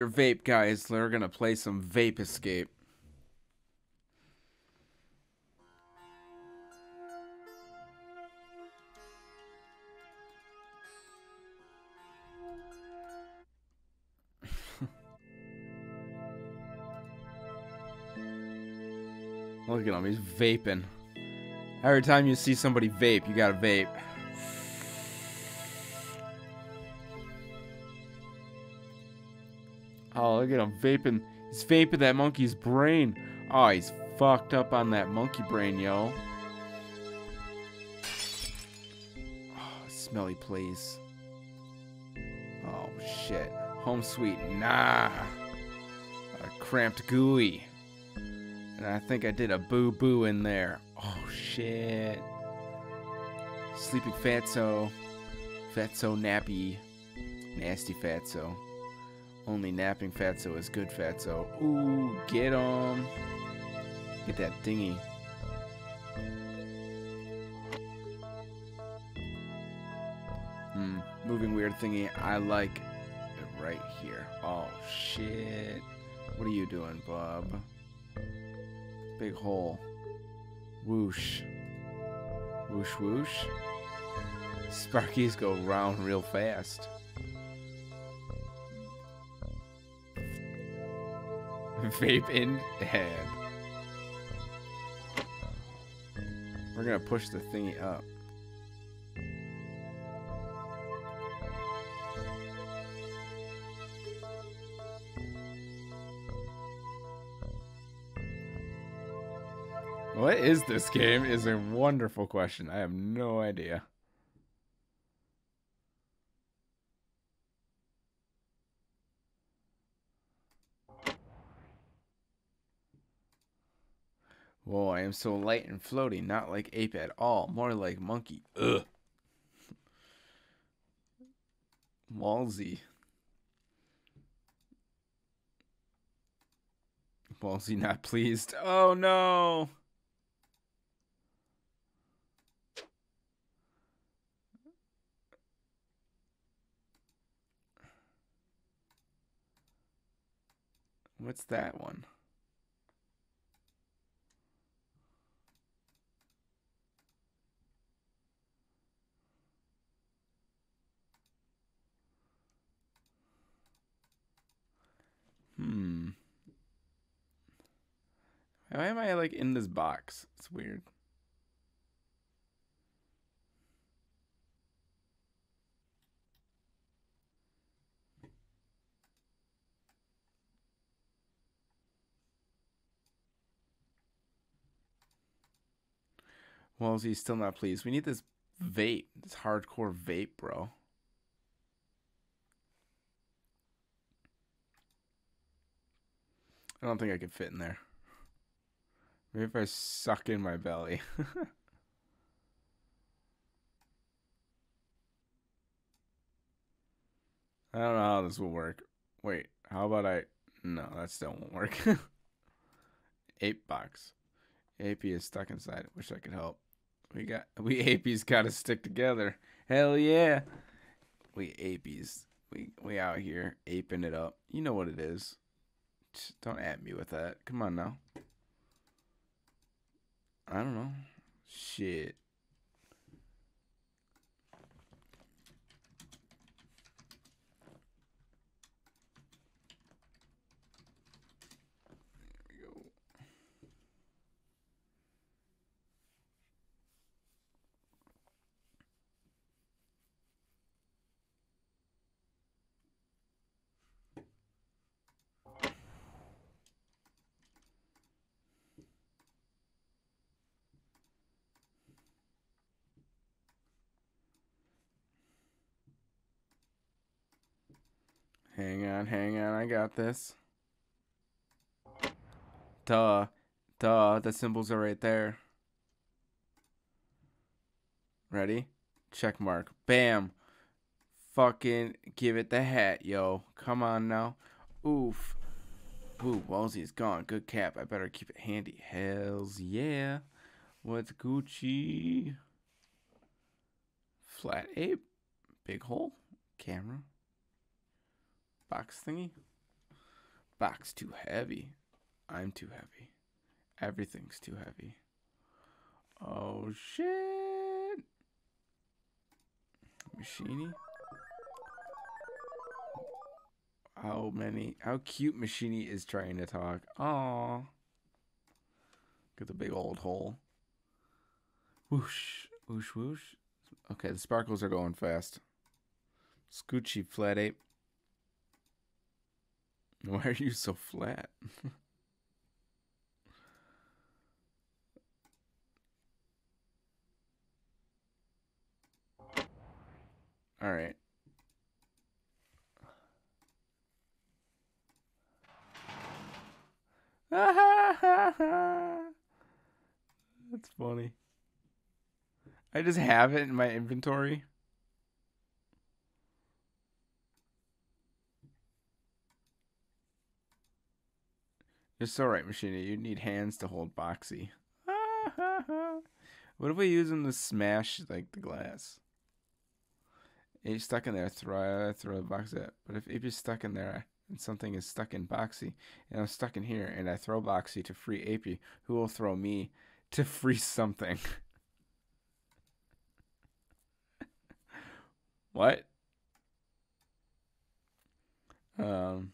Your vape guys, they're gonna play some vape escape. Look at him, he's vaping. Every time you see somebody vape, you gotta vape. Oh, look at him vaping. He's vaping that monkey's brain. Oh, he's fucked up on that monkey brain, yo. Oh, smelly place. Oh, shit. Home sweet. Nah. A cramped gooey. And I think I did a boo-boo in there. Oh, shit. Sleeping fatso. Fatso nappy. Nasty fatso. Only napping fatso is good fatso. Ooh, get him. Get that dingy. Hmm, moving weird thingy. I like it right here. Oh, shit. What are you doing, bub? Big hole. Whoosh. Whoosh, whoosh. Sparkies go round real fast. Vape in hand. We're gonna push the thingy up. What is this game is a wonderful question. I have no idea. Whoa, I am so light and floaty, not like ape at all, more like monkey. Ugh. Walsy. Walsy not pleased. Oh no. What's that one? Why am I like in this box? It's weird. Well, he's still not pleased. We need this vape, this hardcore vape, bro. I don't think I could fit in there. Maybe if I suck in my belly. I don't know how this will work. Wait, how about I... No, that still won't work. Ape box. AP is stuck inside. Wish I could help. We got we APs got to stick together. Hell yeah. We APs. We we out here aping it up. You know what it is. Don't at me with that. Come on now. I don't know. Shit. Hang on, hang on, I got this. Duh. Duh, the symbols are right there. Ready? Check mark. Bam. Fucking give it the hat, yo. Come on now. Oof. Ooh, Walsey's gone. Good cap. I better keep it handy. Hells yeah. What's Gucci? Flat ape. Big hole. Camera box thingy. Box too heavy. I'm too heavy. Everything's too heavy. Oh shit. Machini? How many how cute Machini is trying to talk. Aw. Get the big old hole. Whoosh. Whoosh whoosh. Okay, the sparkles are going fast. Scoochy flat ape. Why are you so flat? All right. That's funny. I just have it in my inventory. You're so right, Machina. You need hands to hold Boxy. what if we use them to smash like the glass? You're stuck in there, throw throw the box at. But if, if you're stuck in there and something is stuck in Boxy, and I'm stuck in here, and I throw Boxy to free Apey, who will throw me to free something? what? Um.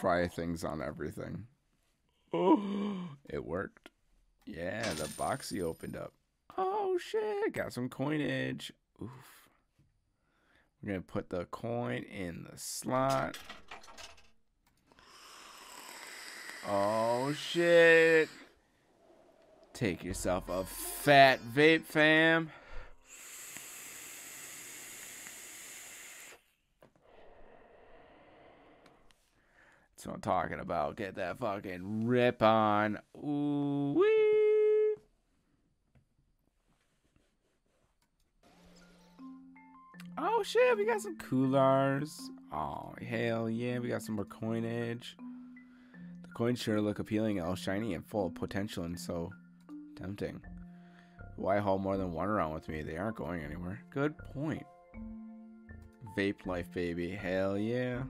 Try things on everything. Oh, it worked. Yeah, the boxy opened up. Oh shit, got some coinage. Oof. We're gonna put the coin in the slot. Oh shit. Take yourself a fat vape, fam. That's what I'm talking about. Get that fucking rip on. Ooh wee. Oh shit, we got some coolars. Oh hell yeah, we got some more coinage. The coins sure look appealing, all shiny and full of potential and so tempting. Why haul more than one around with me? They aren't going anywhere. Good point. Vape life, baby. Hell yeah.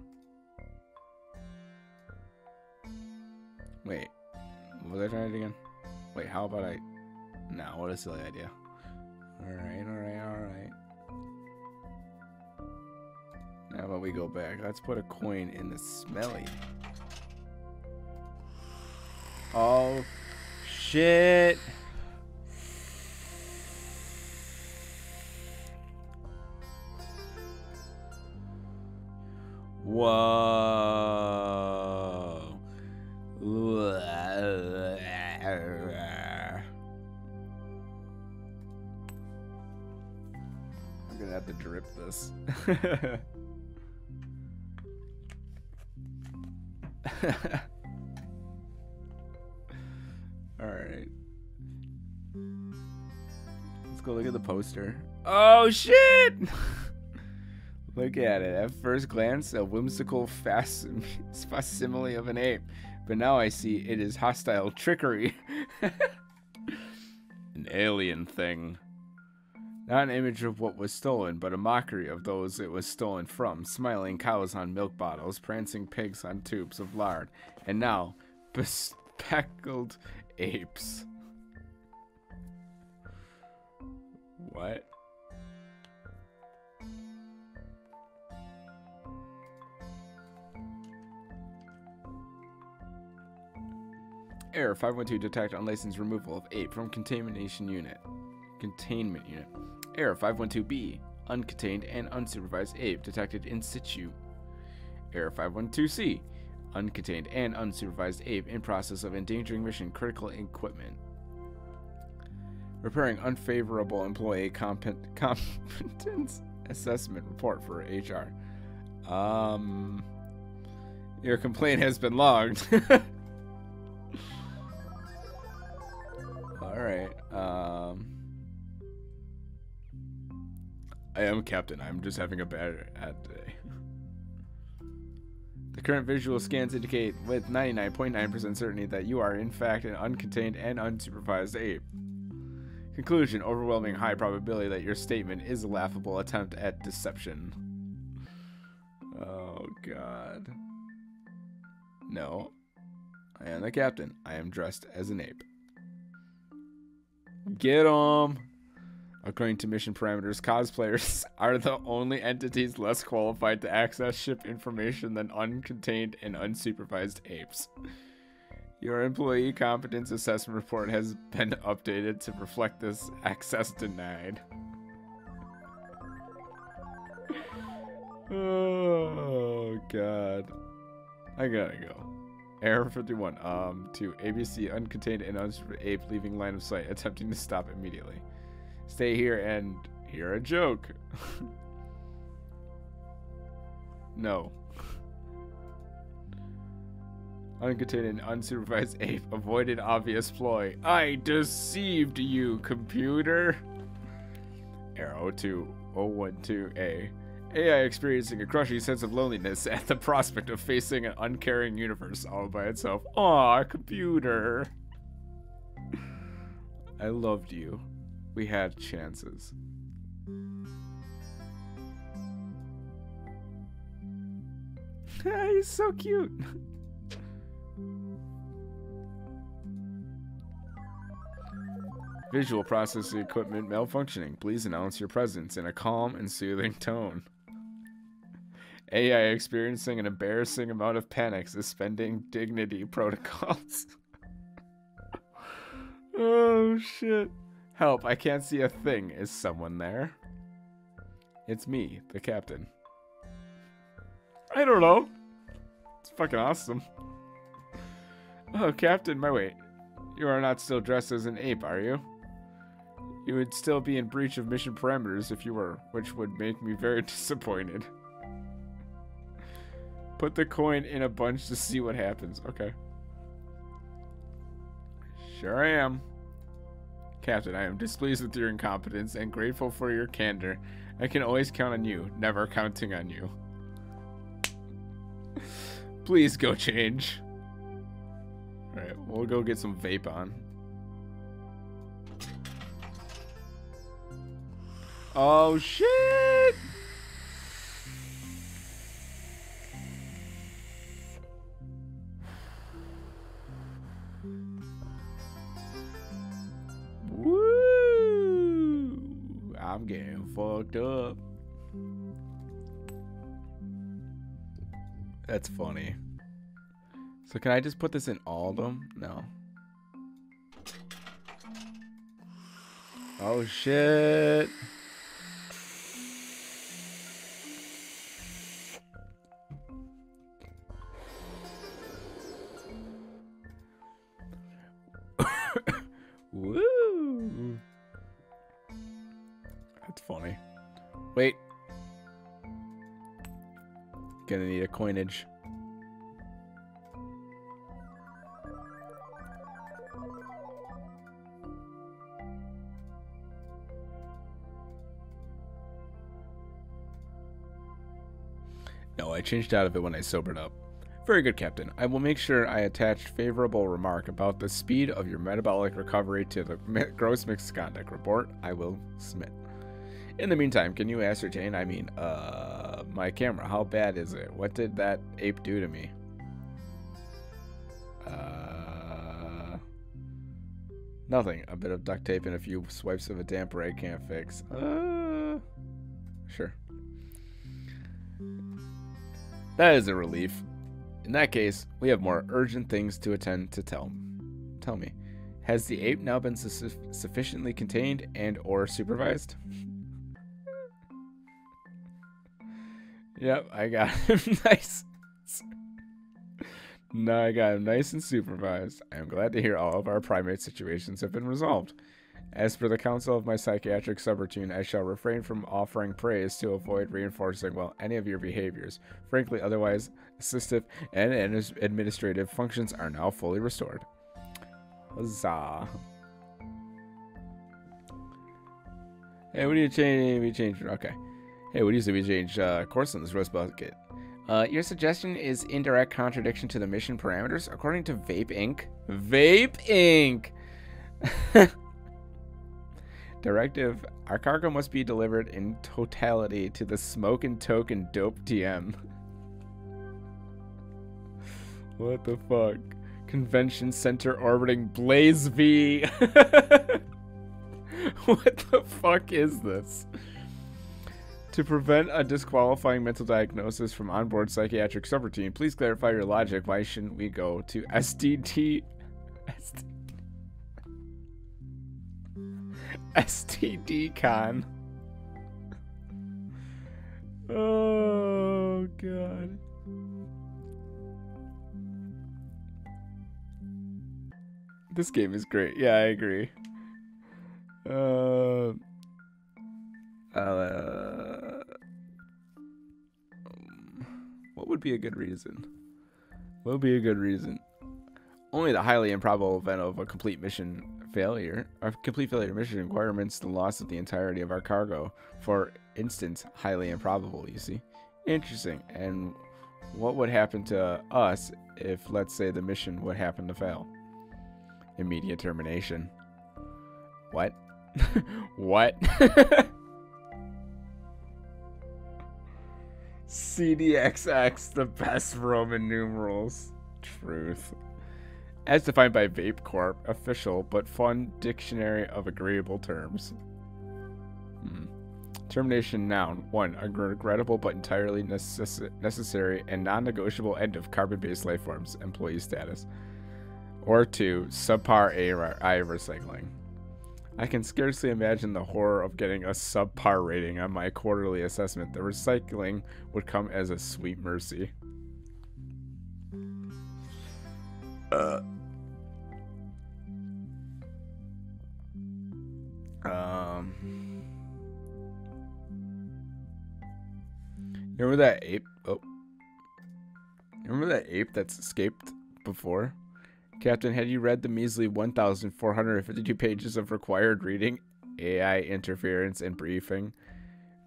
Wait, was I trying it again? Wait, how about I? No, what a silly idea. All right, all right, all right. Now, about we go back? Let's put a coin in the smelly. Oh, shit. Whoa. This. Alright. Let's go look at the poster. Oh shit! look at it. At first glance, a whimsical facsim- facsimile of an ape. But now I see it is hostile trickery. an alien thing. Not an image of what was stolen, but a mockery of those it was stolen from. Smiling cows on milk bottles, prancing pigs on tubes of lard, and now bespeckled apes. What? Error 512 detect unlicensed removal of ape from contamination unit. Containment unit. Error 512B uncontained and unsupervised ape detected in situ. Error 512C uncontained and unsupervised ape in process of endangering mission critical equipment. Repairing unfavorable employee compet- competence assessment report for HR. Um, your complaint has been logged. All right. Um, I am captain. I'm just having a bad, day. The current visual scans indicate with 99.9% certainty that you are in fact an uncontained and unsupervised ape. Conclusion overwhelming high probability that your statement is a laughable attempt at deception. Oh, God. No. I am the captain. I am dressed as an ape. Get him! According to mission parameters, cosplayers are the only entities less qualified to access ship information than uncontained and unsupervised apes. Your employee competence assessment report has been updated to reflect this access denied. oh god. I gotta go. Error 51. Um, to ABC uncontained and unsupervised ape leaving line of sight, attempting to stop immediately. Stay here and hear a joke. no. Uncontained unsupervised ape avoided obvious ploy. I deceived you, computer. Arrow to 012A. AI experiencing a crushing sense of loneliness at the prospect of facing an uncaring universe all by itself. Aw, computer. I loved you. We had chances. He's so cute. Visual processing equipment malfunctioning. Please announce your presence in a calm and soothing tone. AI experiencing an embarrassing amount of panic suspending dignity protocols. oh shit. Help, I can't see a thing. Is someone there? It's me, the captain. I don't know. It's fucking awesome. Oh, Captain, my wait. You are not still dressed as an ape, are you? You would still be in breach of mission parameters if you were, which would make me very disappointed. Put the coin in a bunch to see what happens. Okay. Sure I am. Captain, I am displeased with your incompetence and grateful for your candor. I can always count on you, never counting on you. Please go change. Alright, we'll go get some vape on. Oh shit! Fucked up. That's funny. So can I just put this in all of them? No. Oh shit. Woo. That's funny. Wait. Gonna need a coinage. No, I changed out of it when I sobered up. Very good, Captain. I will make sure I attach favorable remark about the speed of your metabolic recovery to the gross misconduct report I will submit. In the meantime, can you ascertain, I mean, uh, my camera, how bad is it? What did that ape do to me? Uh, nothing. A bit of duct tape and a few swipes of a damper I can't fix. Uh, sure. That is a relief. In that case, we have more urgent things to attend to tell. Tell me, has the ape now been su- sufficiently contained and or supervised? Yep, I got him nice. No, I got him nice and supervised. I am glad to hear all of our primate situations have been resolved. As per the counsel of my psychiatric subaltern, I shall refrain from offering praise to avoid reinforcing, well, any of your behaviors. Frankly, otherwise, assistive and administrative functions are now fully restored. Huzzah. Hey, what do you change? We change. Okay. Hey, what do you say we change uh, course on this roast bucket? Uh, your suggestion is indirect contradiction to the mission parameters, according to Vape Inc. Vape Inc. Directive: Our cargo must be delivered in totality to the Smoke and Token Dope TM. What the fuck? Convention Center orbiting Blaze V. what the fuck is this? To prevent a disqualifying mental diagnosis from onboard psychiatric subroutine, please clarify your logic. Why shouldn't we go to SDT? STD con. Oh god. This game is great. Yeah, I agree. Uh, uh, would be a good reason? What would be a good reason? Only the highly improbable event of a complete mission failure. A complete failure mission requirements the loss of the entirety of our cargo. For instance, highly improbable, you see. Interesting. And what would happen to us if, let's say, the mission would happen to fail? Immediate termination. What? what? CDXX, the best Roman numerals. Truth. As defined by Vape Corp, official but fun dictionary of agreeable terms. Hmm. Termination noun. 1. A regrettable but entirely necess necessary and non negotiable end of carbon based life forms, employee status. Or 2. Subpar AI recycling. I can scarcely imagine the horror of getting a subpar rating on my quarterly assessment. The recycling would come as a sweet mercy. Uh. Um. Remember that ape? Oh. Remember that ape that's escaped before? Captain, had you read the measly 1,452 pages of required reading, AI interference and briefing,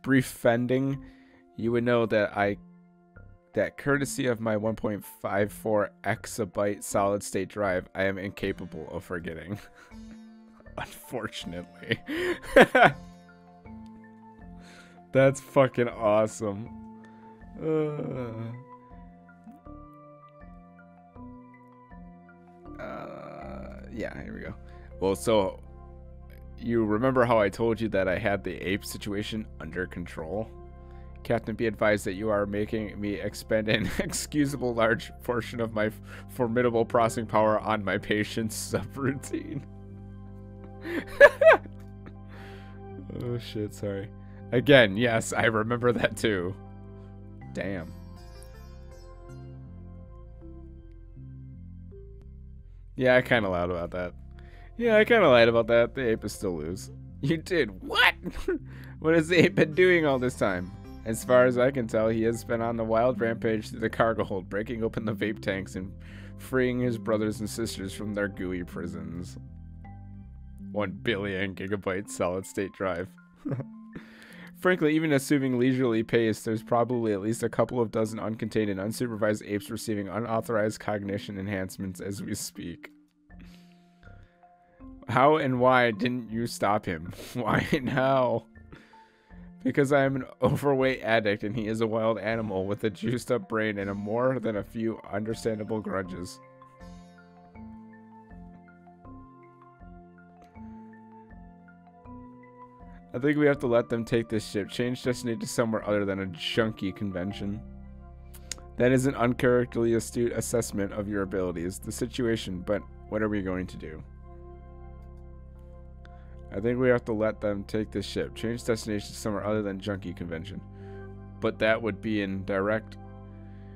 brief fending, you would know that I, that courtesy of my 1.54 exabyte solid state drive, I am incapable of forgetting. Unfortunately. That's fucking awesome. Uh. Uh, yeah, here we go. Well, so you remember how I told you that I had the ape situation under control? Captain, be advised that you are making me expend an excusable large portion of my formidable processing power on my patience subroutine. oh shit, sorry. Again, yes, I remember that too. Damn. Yeah, I kind of lied about that. Yeah, I kind of lied about that. The ape is still loose. You did what? what has the ape been doing all this time? As far as I can tell, he has been on the wild rampage through the cargo hold, breaking open the vape tanks and freeing his brothers and sisters from their gooey prisons. One billion gigabyte solid state drive. Frankly, even assuming leisurely pace, there's probably at least a couple of dozen uncontained and unsupervised apes receiving unauthorized cognition enhancements as we speak. How and why didn't you stop him? Why now? Because I am an overweight addict and he is a wild animal with a juiced up brain and a more than a few understandable grudges. I think we have to let them take this ship. Change destiny to somewhere other than a junky convention. That is an uncharacteristically astute assessment of your abilities, the situation, but what are we going to do? I think we have to let them take this ship. Change destination to somewhere other than junkie convention. But that would be in direct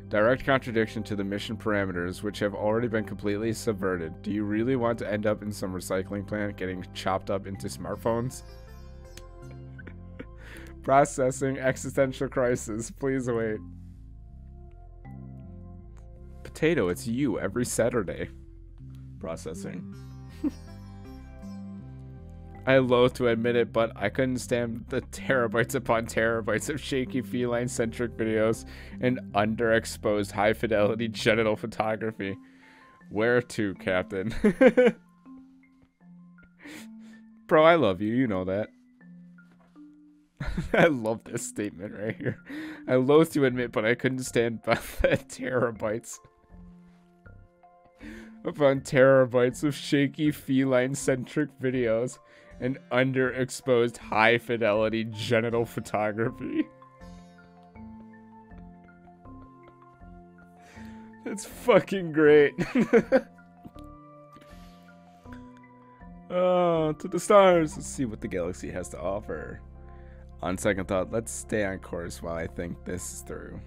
direct contradiction to the mission parameters, which have already been completely subverted. Do you really want to end up in some recycling plant getting chopped up into smartphones? Processing existential crisis. Please wait. Potato, it's you every Saturday. Processing. I loathe to admit it, but I couldn't stand the terabytes upon terabytes of shaky feline centric videos and underexposed high fidelity genital photography. Where to, Captain? Bro, I love you, you know that. I love this statement right here. I loathe to admit, but I couldn't stand terabytes. upon terabytes of shaky feline centric videos and underexposed high fidelity genital photography. It's fucking great. oh, to the stars. Let's see what the galaxy has to offer. On second thought, let's stay on course while I think this through.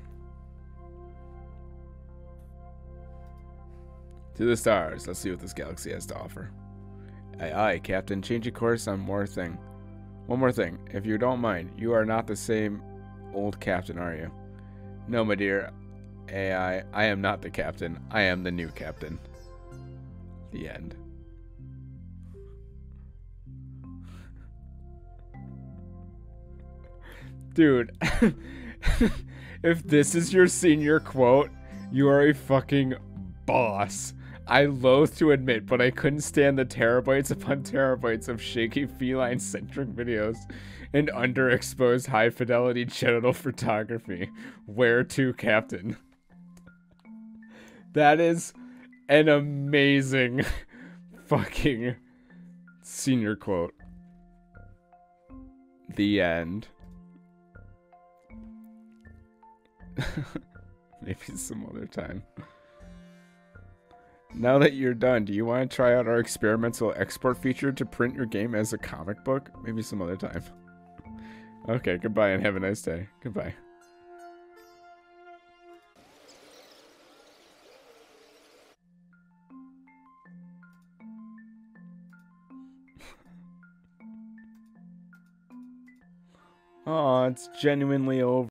To the stars. Let's see what this galaxy has to offer. Aye, aye, Captain. Change your course on more thing. One more thing. If you don't mind, you are not the same old captain, are you? No, my dear. AI, I am not the captain. I am the new captain. The end. Dude, if this is your senior quote, you are a fucking boss. I loathe to admit, but I couldn't stand the terabytes upon terabytes of shaky feline centric videos and underexposed high fidelity genital photography. Where to, Captain? That is an amazing fucking senior quote. The end. Maybe some other time. Now that you're done, do you want to try out our experimental export feature to print your game as a comic book? Maybe some other time. Okay, goodbye and have a nice day. Goodbye. Oh, it's genuinely over.